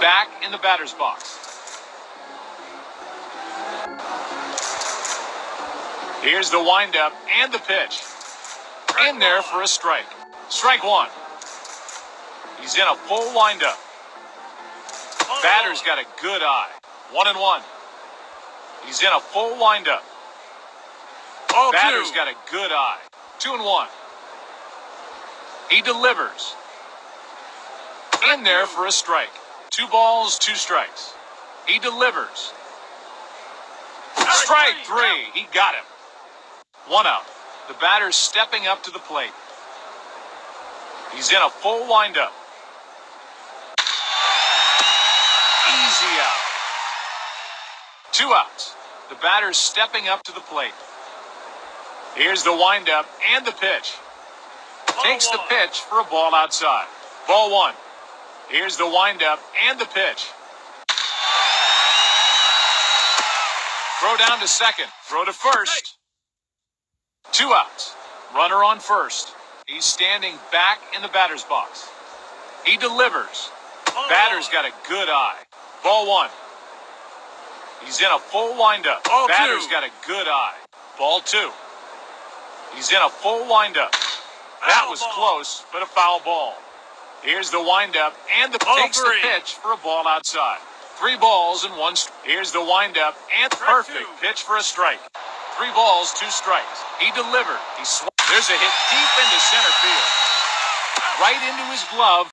Back in the batter's box. Here's the windup and the pitch. In there for a strike. Strike one. He's in a full windup. Batter's got a good eye. One and one. He's in a full windup. Ball Batter's two. got a good eye. Two and one. He delivers. In there for a strike. Two balls, two strikes. He delivers. Strike three. He got him. One out. The batter's stepping up to the plate. He's in a full windup. Easy out. Two outs. The batter's stepping up to the plate. Here's the windup and the pitch. Takes the oh, pitch for a ball outside. Ball one. Here's the windup and the pitch. Throw down to second. Throw to first. Two outs. Runner on first. He's standing back in the batter's box. He delivers. Batter's got a good eye. Ball one. He's in a full windup. Ball Batter's two. got a good eye. Ball two. He's in a full windup. That was ball. close, but a foul ball. Here's the windup and the Ball takes the pitch for a ball outside. Three balls and one. Here's the windup and perfect pitch for a strike. Three balls, two strikes. He delivered. He sw- There's a hit deep into center field, right into his glove.